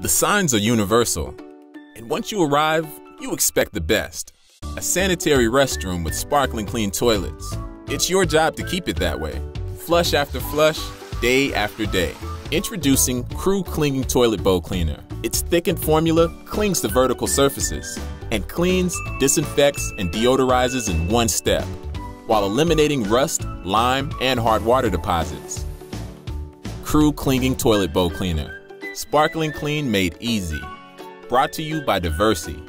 The signs are universal, and once you arrive, you expect the best. A sanitary restroom with sparkling clean toilets. It's your job to keep it that way. Flush after flush, day after day. Introducing Crew Clinging Toilet Bowl Cleaner. Its thickened formula clings to vertical surfaces and cleans, disinfects, and deodorizes in one step while eliminating rust, lime, and hard water deposits. Crew Clinging Toilet Bowl Cleaner. Sparkling clean made easy. Brought to you by Diversey.